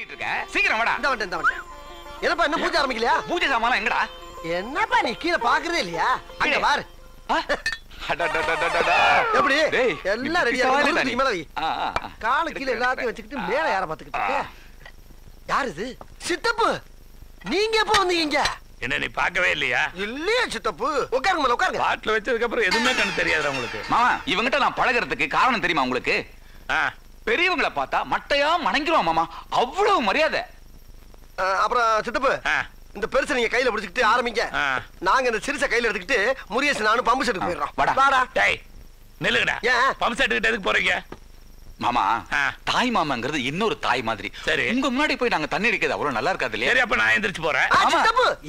பண்ணிட்டு இருக்க? சீக்கிரம் வாடா. இந்த வந்துட்டேன் இந்த வந்துட்டேன் என்னப்பா இன்னும் பூஜை ஆரம்பிக்கலையா? பூஜை சாமான் எங்கடா? என்னப்பா நீ கீழே பாக்குறதே இல்லையா? அங்க. பாரு. எப்படி? எல்லாம் ரெடியா. காலு கீழே எல்லாத்தையும் வச்சுக்கிட்டு மேல யார பாத்துக்கிட்டு இருக்க? யார் இது? சித்தப்பு. நீங்க எப்போ வந்தீங்க? என்ன நீ பார்க்கவே இல்லையா? இல்லையே சித்தப்பு. உட்காருங்க மேல உட்காருங்க. பாட்டில் வச்சதுக்கு அப்புறம் எதுவுமே கண்ணு தெரியாது உங்களுக்கு. மாமா இவங்கிட்ட நான் பழகுறதுக்கு காரணம் தெரியுமா உங்களுக்கு? பெரியவங்களை பார்த்தா மட்டையா மணங்கிருவான் மாமா. அவ்வளவு மரியாதை. அப்புறம் சித்தப்பு இந்த பெருசை நீங்க கையில பிடிச்சிக்கிட்டு ஆரம்பிங்க. நாங்க இந்த சிறுசை கையில எடுத்துக்கிட்டு முருகேசன் நானும் பம்பு செட்டுக்கு போயிடுறோம். வாடா. டேய் நில்லுங்கடா. ஏன்? பம்ப் செட் கிட்ட எதுக்கு போறீங்க? மாமா. தாய் மாமாங்கிறது இன்னொரு தாய் மாதிரி. சரி. உங்க முன்னாடி போய் நாங்க தண்ணி அடிக்கிறது அவ்வளவு நல்லா இருக்காது இல்லையா? சரி அப்ப நான் எந்திரிச்சு போறேன்.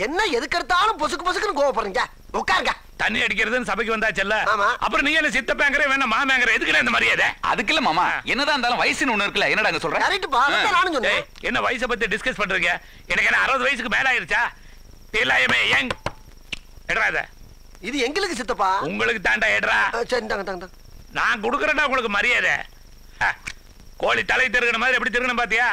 என்ன எதுக்கு எடுத்தாலும் பொசுக்கு பொசுக்குன்னு கோவப்படுறீங்க. உட்காருங்க. தண்ணி அடிக்கிறதுன்னு சபைக்கு வந்தாச்சல்ல? ஆமா. அப்புறம் நீ என்ன சித்தப்பேங்கிற வேணா மாமேங்கிற எதுக்குல இந்த மரியாதை? அதுக்கு இல்ல மாமா என்னதான் இருந்தாலும் வயசுன்னு ஒண்ணு இருக்குல்ல என்னடா அங்க சொல்ற? கரெக்ட்பா அதான் நானும் சொன்னேன். என்ன வயசை பத்தி டிஸ்கஸ் பண்றீங்க? எனக்கு என்ன அறுபது வயசுக்கு மேல ஆயிருச்சா தெரியலாயமே யங் எடுறா இத. இது எங்களுக்கு சித்தப்பா. உங்களுக்கு தாண்டா எடுறா. ஆ, சரி தாங்க தாங்க நான் கொடுக்கறேன்டா உங்களுக்கு மரியாதை. கோழி தலை திருகின மாதிரி எப்படி திருகணும் பாத்தியா?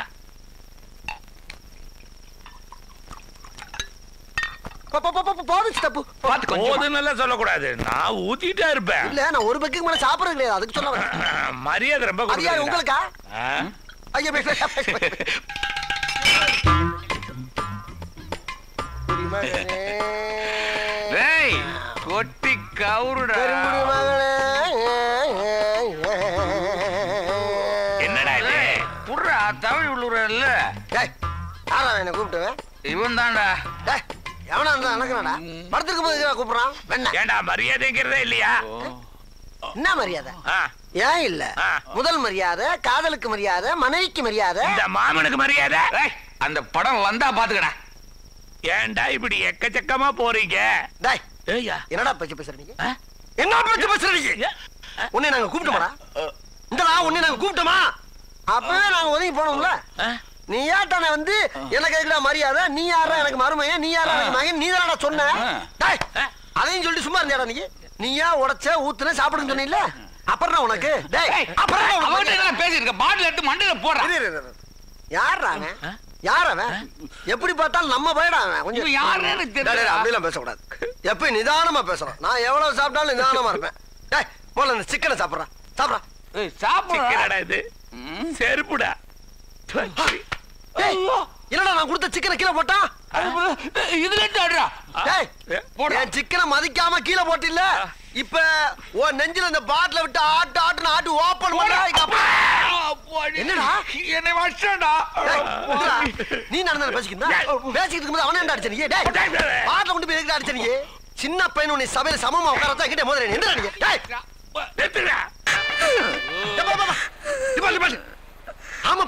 சொல்லக்கூடாது. நான் ஊத்திட்டா இருப்பேன். இல்ல நான் ஒரு பக்கத்துக்கு மேல சாப்பிடுறது கிடையாது. அதுக்கு சொல்ல மரியாதை ரொம்ப. உங்களுக்கா? ஐயா கொட்டி கவுருடா என்னை கூப்பிட்டுவேன். இவன் தான்டா எவனா இருந்தா எனக்குறாடா படத்துக்கு போய் கூப்பிடுறான்? ஏண்டா மரியாதைங்கிறதே இல்லையா? என்ன மரியாதை? ஏன் இல்ல. முதல் மரியாதை காதலுக்கு மரியாதை மனைவிக்கு மரியாதை. இந்த மாமனுக்கு மரியாதை? அந்த படம் வந்தா பாத்துக்கடா. ஏன்டா இப்படி எக்கச்சக்கமா போறீங்க? டேய் என்னடா பேச்சு பேசுற நீங்க ஆ? என்ன பேச்சு பேசுற நீங்க உன்னை நாங்க கூப்பிட்டோமாடா. இந்தடா உன்னை நாங்க கூப்பிட்டோமா? அப்பவே நாங்க ஒதுங்கி போனோம்ல? நீ ஏட்டானே வந்து எனக்கு எதுக்குடா மரியாதை. நீ யாரா எனக்கு மருமையன் நீ யாரா எனக்கு மகன். நீ தானடா சொன்ன? அதையும் சொல்லி சும்மா இருந்தியாடா நீ? நீயா உடைச்ச ஊத்துன சாப்பிடுன்னு சொன்னீல்ல? அப்புறம் உனக்கு. டேய் அப்புறம் அவன்கிட்ட இருக்க? பாட்டில் எடுத்து மண்டையில போடுறா. இரு, இரு, இரு. யார்ரா அவன்? யார் அவன்? எப்படி பார்த்தாலும் நம்ம பயடா அவன். கொஞ்சம் யாருன்னு தெரியல. அப்படிலாம் பேசக்கூடாது. எப்ப நிதானமா பேசுறோம் நான் எவ்வளவு சாப்பிட்டாலும் நிதானமா இருப்பேன். டேய் போல இந்த சிக்கனை சாப்பிடுறா. சாப்பிடுறா. ஏய், சாப்பிடுறா. இது. செருப்புடா. என்னடா நான் கொடுத்த சிக்கனை கீழே போட்டா? இதுல ஆடுறா. என் சிக்கனை மதிக்காம கீழே போட்டில்ல? இப்ப உன் நெஞ்சில இந்த பாட்டில விட்டு ஆட்டு ஆட்டுன்னு ஆட்டு ஓபன் பண்ணா என்னடா? என்னை வச்சடா? நீ நடந்த பேசிக்கிட்டு பேசிக்கிட்டு இருக்கும்போது அவனே என்ன அடிச்ச நீ டேய் பாட்டில கொண்டு போய் எதுக்கு அடிச்ச நீ சின்ன பையன் உன்னை சபையில சமமா உட்காரத்தா கிட்ட மோதுற எந்த நீங்க டேய் நிறுத்துடா. டேய், பா, பா, பா. இங்க பாரு, இங்க பாரு.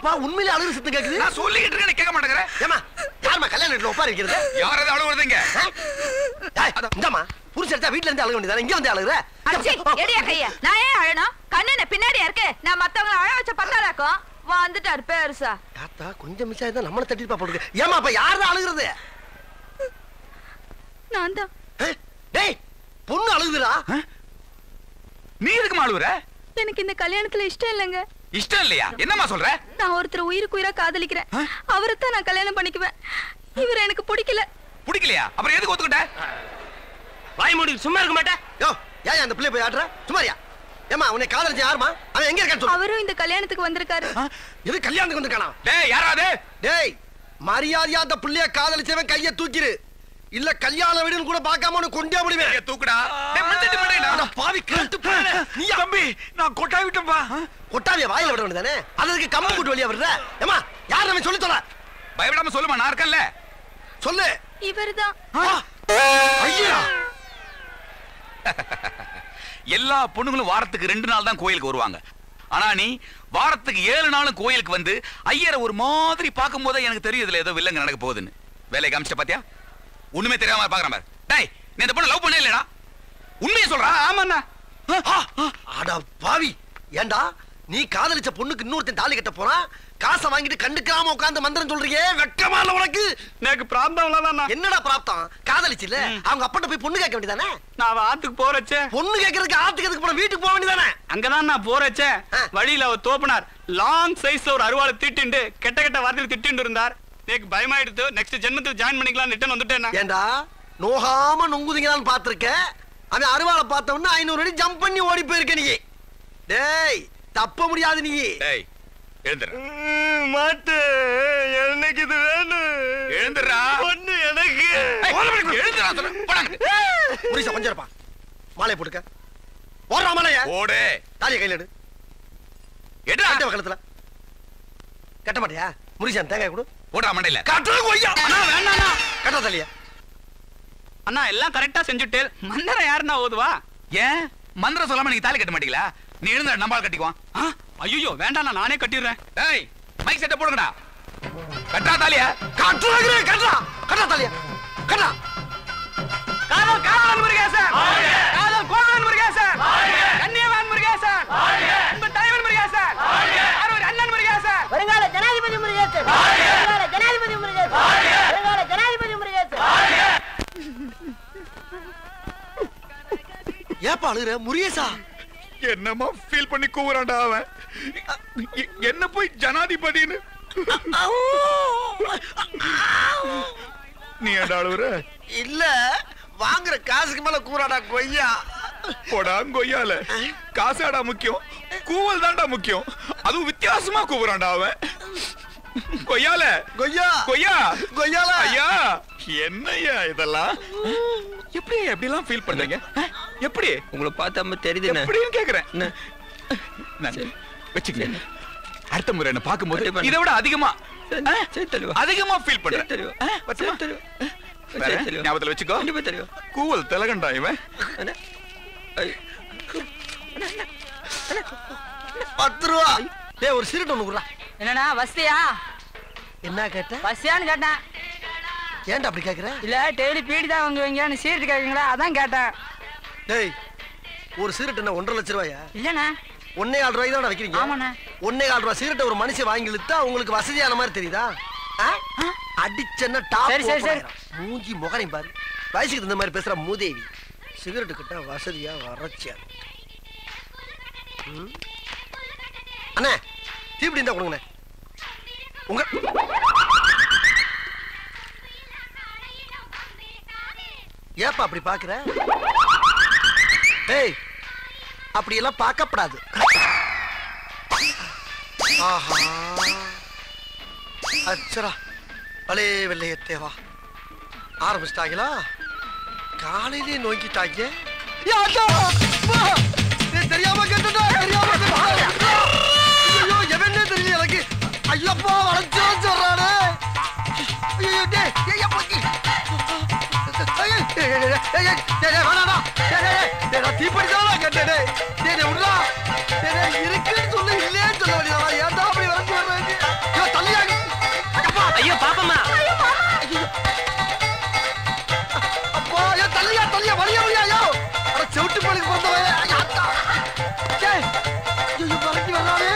ஆமாப்பா உண்மையிலே அழுகு சத்தம் கேக்குது? நான் சொல்லிக்கிட்டு இருக்கேன் நீ கேட்க மாட்டேங்கிற. ஏமா யாரும்மா கல்யாண வீட்டுல உட்கார வைக்கிறது யாராவது அழுவுறதுங்க ஆ? டேய், இந்தாம்மா புருஷன் எடுத்தா வீட்டுல இருந்து அழுக வேண்டியதானே இங்க வந்து அழுகுற? அச்சி எடியா கைய. நான் ஏன் அழணும் கண்ணு பின்னாடியா இருக்கு. நான் மத்தவங்கள அழ வச்ச பத்தாதாக்கும். வந்துட்டாரு பெருசா. தாத்தா கொஞ்சம் மிஸ் ஆயிருந்தா நம்மள தட்டிப்பா போடுங்க ஏமா அப்ப யாருதான் அழுகுறது? நான் தான்? டேய் பொண்ணு அழுகுதுடா. நீ எதுக்கு அழுவுற? எனக்கு இந்த கல்யாணத்துல இஷ்டம் இல்லைங்க. இஷ்டம் இல்லையா? என்னம்மா சொல்ற? நான் ஒருத்தர் உயிருக்கு உயிரா காதலிக்கிறேன். அவரை தான் நான் கல்யாணம் பண்ணிக்குவேன். இவர் எனக்கு பிடிக்கல. பிடிக்கலையா? அப்புறம் எதுக்கு ஒத்துக்கிட்ட? வாய் மூடி சும்மா இருக்க மாட்டேன். யோ ஏன் அந்த பிள்ளை போய் ஆடுற சுமாரியா ஏமா உன்னை காதலிச்ச யாருமா அவன் எங்க இருக்கான்னு சொல்லு. அவரும் இந்த கல்யாணத்துக்கு வந்திருக்காரு. இது கல்யாணத்துக்கு வந்திருக்கானா? டேய் யாராவது? டேய் மரியாதையா அந்த பிள்ளைய காதலிச்சவன் கைய தூக்கிரு. இல்ல கல்யாண வீடுன்னு கூட பார்க்காம உனக்கு கொண்டே முடிவேன் ஏய், தூக்குடா பாவி கழுத்து நீ தம்பி நான் கொட்டாய் விட்டேன்பா கொட்டாவிய வாயில விட வேண்டியதானே? அதுக்கு கம்பு கூட்டு வழியா விடுற. ஏமா யார் நம்ம சொல்லி தொலை பயப்படாம சொல்லுமா நான் இருக்கேன்ல. சொல்லு. இவர்தான். ஐயா. எல்லா பொண்ணுங்களும் வாரத்துக்கு ரெண்டு நாள் தான் கோயிலுக்கு வருவாங்க. ஆனா நீ வாரத்துக்கு ஏழு நாளும் கோயிலுக்கு வந்து ஐயரை ஒரு மாதிரி பார்க்கும் போதே எனக்கு தெரியும் இதுல ஏதோ வில்லங்க நடக்க போகுதுன்னு. வேலையை காமிச்சிட்ட பாத்தியா? ஒண்ணுமே தெரியாம பாக்குறேன் பாரு. டேய் நீ இந்த பொண்ணு லவ் பண்ணே இல்லடா. உண்மையை சொல்றா. ஆமாண்ணா. அட பாவி. ஏண்டா நீ காதலிச்ச பொண்ணுக்கு இன்னொருத்தன் தாலி கட்ட போனா காசை வாங்கிட்டு கண்டுக்காம உட்கார்ந்து மந்திரம் சொல்றியே? வெக்கமா இல்ல உனக்கு? எனக்கு பிராப்தம் என்னடா பிராப்தம்? காதலிச்சுல அவங்க அப்பட்ட போய் பொண்ணு கேட்க வேண்டியதானே? நான் அவ ஆத்துக்கு போறச்சே. பொண்ணு கேட்கறதுக்கு ஆத்துக்கு எதுக்கு போன வீட்டுக்கு போக வேண்டியதானே? அங்கதான் நான் போறச்சே. வழியில அவர் தோப்பினார். லாங் சைஸ்ல ஒரு அருவாளை திட்டிண்டு கெட்ட கெட்ட வார்த்தையில் திட்டிண்டு இருந்தார். எனக்கு பயமாயிடுத்து நெக்ஸ்ட் ஜென்மத்துக்கு ஜாயின் பண்ணிக்கலாம் ரிட்டர்ன் வந்துட்டேன் நான். ஏண்டா? நோகாம நொங்குதிங்களான்னு பாத்திருக்க அவன் அருவாளை பார்த்த உடனே ஐநூறு அடி ஜம்ப் பண்ணி ஓடி போயிருக்க நீ. டேய் தப்ப முடியாது நீ. டேய் எழுந்துடுறா மாட்டு. எனக்கு இது வேணும். எழுந்துடுறா. பொண்ணு எனக்கு. எழுந்துடா சொல்றேன். போடாங்க. புரிசா கொஞ்சம் இருப்பா மாலையை போட்டுக்க. ஓடுறா மாலைய. ஓடு தாலியை கையில எடு. எடுடா கட்ட கழுத்துல கட்ட மாட்டியா? முருகன் தேங்காய் கொடு. போடுறா மண்டையில. கட்டுற கொய்யா. அண்ணா வேண்டாண்ணா. கட்ட தாலியா அண்ணா எல்லாம் கரெக்டா செஞ்சுட்டு மந்திரம் யாருன்னா ஓதுவா? ஏன் மந்திரம் சொல்லாம நீங்க தாலி கட்ட மாட்டீங்களா? நீ எழுந்த நம்பால் கட்டிக்குவான். ஐயோ வேண்டாண்ணா நானே கட்டிடுறேன். டேய் மைக் செட்ட போடுங்கடா. கட்டா தாலியா? கட்டுறாங்க கட்டுறா கட்டா. தாலியா. கட்டா. காதல் காதலன் முருகேசன். காதல் கோவலன் முருகேசன். கண்ணியவான் முருகேசன். ஏப்பா அழுகுற? முருகேசா. என்னமா ஃபீல் பண்ணி கூவுறான்டா அவன். என்ன போய் ஜனாதிபதின்னு? நீ ஏன்டா அழுவுற இல்ல வாங்குற காசுக்கு மேல கூறாடா கொய்யா. போடா கொய்யால. காசாடா முக்கியம். கூவல் தான்டா முக்கியம். அதுவும் வித்தியாசமா கூவுறான்டா அவன். கொய்யால. கொய்யா. கொய்யா. கொய்யால. ஐயா என்னய்யா இதெல்லாம்? எப்படி எப்படி எல்லாம் ஃபீல் பண்றீங்க? எப்படி? உங்களை பார்த்தா தெரியுதுண்ணே எப்படின்னு கேக்குறேன். வச்சுக்கங்க. அடுத்த முறை என்ன பாக்கும்போது கண்டிப்பா. இதை விட அதிகமா அஹ், சரி தெரியும் அதிகமா ஃபீல் பண்றேன். ஞாபகத்துல வச்சுக்கோ. கூவல் திலகண்டா இவன்? பத்து ரூபா டேய் ஒரு சிரிட்டு ஒண்ணு குடுறா என்னண்ணா வசதியா? என்ன கேட்ட? வசதியான்னு கேட்டேன். ஏன்டா அப்படி கேக்குற? இல்ல டெய்லி பீடி தான் வாங்குவீங்கன்னு சீட்டு கேட்குங்களா அதான் கேட்டேன். டேய் ஒரு சிகரெட் ஒன்றரை லட்ச ரூபாயா? இல்லண்ணா. ஒன்னே கால் ரூபாய்க்கு தான் வைக்கிறீங்க? ஆமாண்ணே. ஒன்னே கால் ரூபாய் சிகரெட்டை ஒரு மனுஷன் வாங்கி இழுத்தா உங்களுக்கு வசதியான மாதிரி தெரியுதா? அடிச்சேன்னா டாப் சரி, சரி, சரி. மூஞ்சி முகரையும் பாரு. வயசுக்கு தகுந்த மாதிரி பேசுற மூதேவி. சிகரெட்டு கிட்ட வசதியா வறட்சியா. அண்ணே தீப்பிடி இருந்தா கொடுங்கண்ணே. உங்க ஏப்பா அப்படி பாக்குற? ஏய் அப்படியெல்லாம் பார்க்கப்படாது ஆஹா அச்சரா பலே வெள்ளையத்தேவா ஆரம்பிச்சிட்டாங்களா காலையிலே நோக்கிட்டாங்க தெரியாம கேட்டுட்டா தெரியாம ஐயோ எவனே தெரியல எனக்கு ஐயப்பா வளைச்சா சொல்றானே ஐயோ டேய் ஐயோ வேணாடா டேய் டேய் டேய் நான் தீப்படி தான் கேட்டேன் டேய் டேய் டேய் விடுடா டேய் டேய் இருக்குன்னு சொல்லு இல்லையேன்னு சொல்ல வேண்டியதா ஏன்டா அப்படி வளைச்சு வர்றீங்க ஐயோ தள்ளியா அப்பா ஐயோ பாப்பம்மா அப்பா ஐயோ தள்ளியா தள்ளியா வலியா வலியா ஐயோ அட செவிட்டு போலுக்கு பிறந்தவன் ஐயா, அத்தா. டேய் ஐயோ வளைச்சு வர்றானே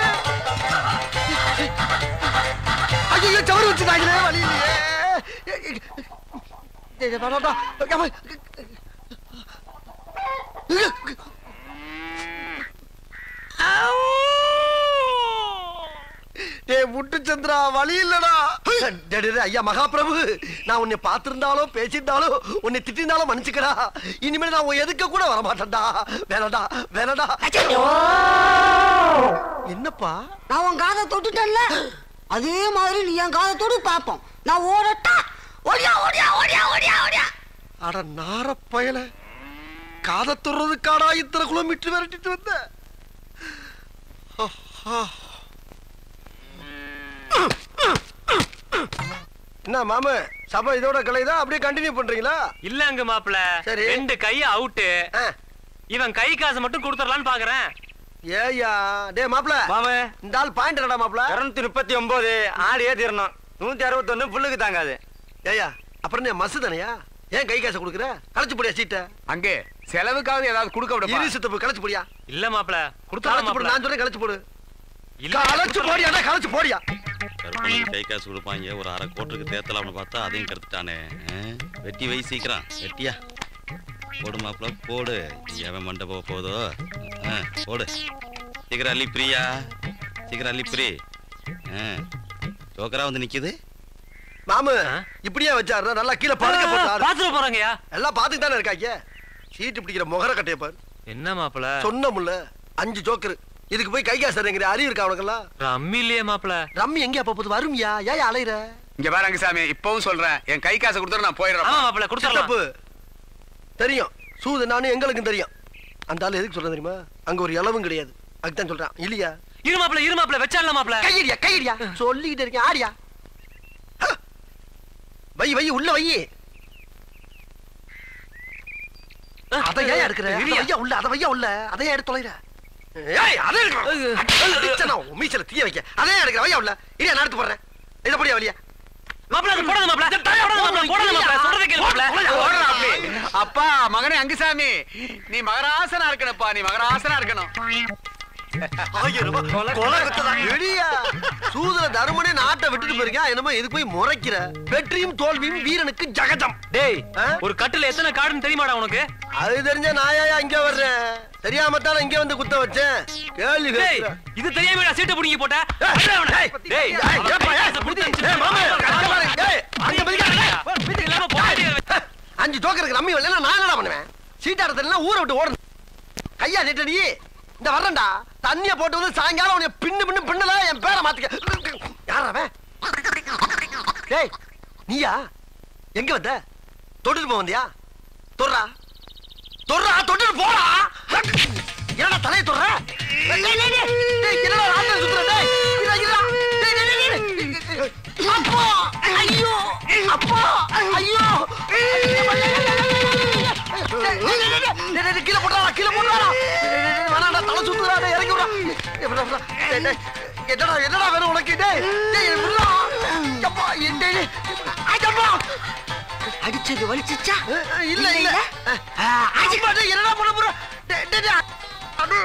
ஐயோ சவறு வச்சுட்டாங்களே வழி இல்லையே டேய், வேணாம்டா. முட்டு சந்திரா வழி இல்லடா. ஐயா மகாபிரபு நான் உன்னை பார்த்திருந்தாலும் பேசியிருந்தாலும் உன்னை திட்டிருந்தாலும் மன்னிச்சுக்கடா. இனிமேல் நான் உன் எதுக்க கூட வர மாட்டேன்டா வேணாடா வேணாடா என்னப்பா? நான் உன் காதை தொட்டுட்டேன்ல. அதே மாதிரி நீ என் காதை தொடு பாப்போம் நான் ஓடட்டா. ஓடியா ஓடியா ஓடியா ஓடியா ஓடியா. அட நார பயல. காதை தொடுறதுக்காடா இத்தனை கிலோமீட்டர் விரட்டிட்டு வந்த ஆஹா. என்ன மாமு சபை இதோட கலைதா? அப்படியே கண்டினியூ பண்றீங்களா? இல்லங்க மாப்பிள சரி. ரெண்டு கை அவுட்டு ஆ. இவன் கை காசு மட்டும் கொடுத்துடலான்னு பாக்குறேன். ஏய்யா டேய் மாப்ள மாமே. இந்த ஆள் பாயிண்ட் என்னடா மாப்ள இருநூத்தி முப்பத்தி ஒன்பது ஆடியே தீரணும். நூத்தி அறுபத்தொன்னு புல்லுக்கு தாங்காது. ஏய்யா அப்புறம் என்ன மசு தானையா ஏன் கை காசை கொடுக்குற? களைச்சு போடியா சீட்டை? அங்கே செலவுக்காவது ஏதாவது கொடுக்க விட இரு சித்தப்பு களைச்சு போடியா? இல்ல மாப்பிள போடு கொடுத்துடலாம் நான் சொல்றேன் களைச்சு போடு. இல்ல, கொடுத்துடலாம். போடியா களைச்சு போடியா? கருப்பனுக்கு கை காசு கொடுப்பாங்க. ஒரு அரை கோட்டுக்கு தேத்தலாம்னு பார்த்தா அதையும் கெடுத்துட்டானே. ஆ? வெட்டி வை சீக்கிரம். வெட்டியா? போடு மாப்பிள போடு. எவன் மண்டை போக போதோ ஆ, போடு. சீக்கிரம் அள்ளி பிரியா. சீக்கிரம் அள்ளி பிரி. ஆ. ஜோக்கரா வந்து நிக்குது? மாமு இப்படியே வச்சாரு நல்லா கீழே படுக்க போட்டாரு பாத்துட்டு போறாங்கயா எல்லாம் பாத்துட்டு தானே இருக்காங்க? சீட்டு பிடிக்கிற முகர கட்டைய பாரு. என்ன மாப்பிள? சொன்னமுல்ல அஞ்சு ஜோக்கர். இதுக்கு போய் கை காசு தரேங்கிற அறிவு இருக்கா உனக்கெல்லாம்? ரம்மி இல்லையே மாப்பிள. ரம்மி எங்க அப்ப போது வருமியா? ஏன் அலையிற? இங்க பாருங்க சாமி இப்பவும் சொல்றேன். என் கை காசை கொடுத்துட்டு நான் போயிடுறேன். ஆமா மாப்பிள கொடுத்துடலாம். சித்தப்பு. தெரியும். சூது நானும் எங்களுக்கும் தெரியும். அந்த ஆளு எதுக்கு சொல்றேன் தெரியுமா? அங்க ஒரு இளவும் கிடையாது. அதுதான் சொல்றான். இல்லையா? இரு மாப்பிள இரு மாப்பிள வச்சால மாப்பிள. கையடியா கையடியா? சொல்லிக்கிட்டு இருக்கேன். ஆடியா! வை வை உள்ள வை. அதை ஏன் எடுக்கிற? உள்ள அதை வையா உள்ள. அதை ஏன் எடுத்து தொலைற? ஏய் அதை எடுக்கணும் மீச்சல தீய வைக்க. அதை எடுக்கிற வையா உள்ள. நான் எடுத்து போடுறேன். இதை படியா வழியா. அப்பா மகனே அங்குசாமி. நீ மகராசனா இருக்கணும்ப்பா. நீ மகராசனா இருக்கணும். சூதுல தருமனே நாட்டை விட்டுட்டு போயிருக்கா என்னமோ இது போய் முறைக்கிற? வெற்றியும் தோல்வியும் வீரனுக்கு ஜகஜம். டேய்? ஒரு கட்டுல எத்தனை காடுன்னு தெரியுமாடா உனக்கு? அது தெரிஞ்ச நாயா இங்க வர்றேன்? தெரியாம தான் இங்க வந்து குத்த வச்சேன்? கேள்வி. இது தெரியாமடா சீட்டை புடிங்கி போட்ட. ஏய், அடிடா அவனை. ஏய், டேய் ஏய், ஏப்பா, ஏய், ஏய், மாமா, அங்க பாரு, ஏய், அங்க மிதிக்காத, ஏய். வீட்டுக்கு இல்லாம போடாதீங்க அஞ்சு ஜோக்கருக்கு ரம்மி வரல நான் என்னடா பண்ணுவேன்? சீட்டாடத்துல ஊரை விட்டு ஓடணும். கையா நீட்ட நீ. இந்த வர்றேன்டா. தண்ணிய போட்டு வந்து சாயங்காலம் உன்னை பின்னு பின்னு பின்னல என் பேரை மாத்திக்க. யார் அவன்? டேய் நீயா? எங்க வந்த? தொட்டுட்டு போக வந்தியா? தொடுறா. தொடுறா தொட்டு போடா என்னடா தலையை தொடுற என்னடா ராத்திரி சுத்துற அப்பா ஐயோ அப்பா ஐயோ கீழே போடுறா கீழே போடுறா வேணாடா தலை சுத்துறா இறங்கி விடா என்னடா என்னடா வேணும் உனக்கு டேய் டேய் அப்பா டேய் ஐயப்பா அடிச்சது வலிச்சுச்சா இல்ல இல்ல அம்மா, டேய், என்னடா பண்ண போற டேய், டேய். அடு,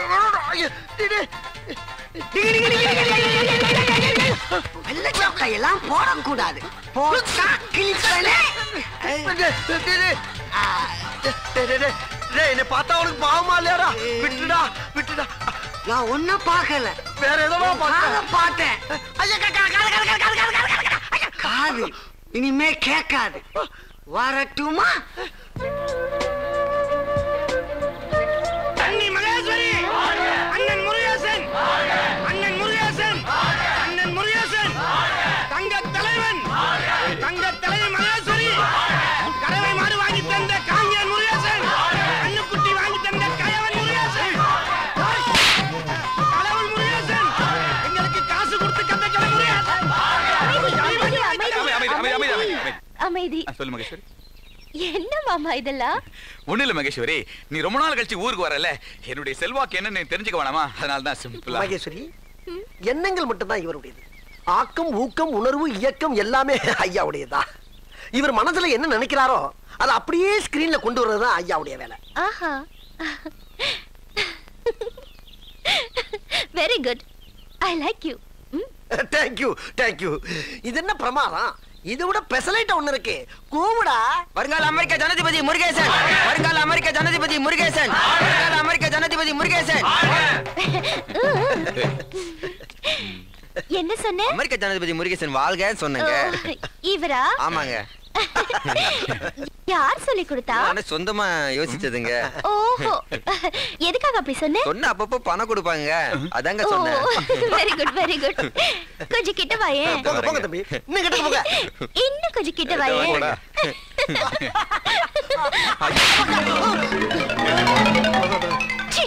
அடு, எல்லாம் போடக்கூடாது போட்டா. டேய், என்னை பார்த்தா உனக்கு பாவமா இல்லையாடா விட்டுடா விட்டுடா நான் ஒன்னும் பார்க்கல வேற ஏதோ பார்த்தேன். காது இனிமே கேட்காது வரட்டுமா? ஆ, சொல்லு மகேஸ்வரி. என்ன மாமா இதெல்லாம்? ஒண்ணு இல்ல மகேஸ்வரி. நீ ரொம்ப நாள் கழிச்சு ஊருக்கு வரல. என்னுடைய செல்வாக்கு என்னன்னு தெரிஞ்சுக்க வேணாமா? அதனால தான் சிம்பிளா மகேஸ்வரி எண்ணங்கள் மட்டும்தான் இவருடையது. ஆக்கம் ஊக்கம் உணர்வு இயக்கம் எல்லாமே ஐயாவுடையதா? இவர் மனசுல என்ன நினைக்கிறாரோ அதை அப்படியே ஸ்கிரீன்ல கொண்டு வர்றதுதான் ஐயாவுடைய வேலை. ஆஹா. Very good I like you thank you thank you இது என்ன பிரமாதம்? இதை விட பெசலைட்ட ஒண்ணு இருக்கு. கூவுடா. வருங்கால அமெரிக்க ஜனாதிபதி முருகேசன். வருங்கால அமெரிக்க ஜனாதிபதி முருகேசன். வருங்கால அமெரிக்க ஜனாதிபதி முருகேசன். என்ன சொன்ன? அமெரிக்க ஜனாதிபதி முருகேசன் வாழ்க சொன்னங்க. இவரா? ஆமாங்க. யார் சொல்லி கொடுத்தா? நானே சொந்தமா யோசிச்சதுங்க. ஓஹோ. எதுக்காக அப்படி சொன்ன? சொன்ன அப்பப்போ பணம் கொடுப்பாங்க. அதாங்க சொன்னேன். வெரி குட் வெரி குட் கொஞ்சம் கிட்ட வாயேன் போங்க போங்க தம்பி. இன்னும் கிட்ட போங்க. இன்னும் கொஞ்சம் கிட்ட. சீ,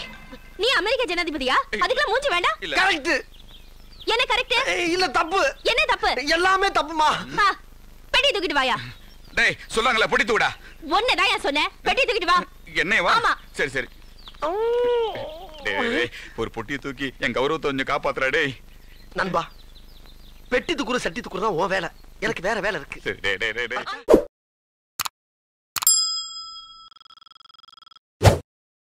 நீ அமெரிக்க ஜனாதிபதியா? அதுக்கெல்லாம் மூஞ்சி வேண்டாம். இல்ல. கரெக்ட் என்ன கரெக்ட் இல்ல தப்பு. என்ன தப்பு? எல்லாமே தப்புமா? பெட்டி தூக்கிட்டு வாயா. டேய் சொல்றாங்களே பொடி தூடா ஒன்னதான் ஏன் சொன்னேன். பெட்டி தூக்கிட்டு வா. என்னைய வா? ஆமா. சரி சரி. டேய், டேய், ஒரு பொட்டியை தூக்கி என் கௌரவத்தை கொஞ்சம் காப்பாத்துறா டேய். நண்பா பெட்டி துக்குற சட்டி துக்குற தான் உன் வேலை. எனக்கு வேற வேலை இருக்கு. சரி டேய் டேய் டேய், டேய்.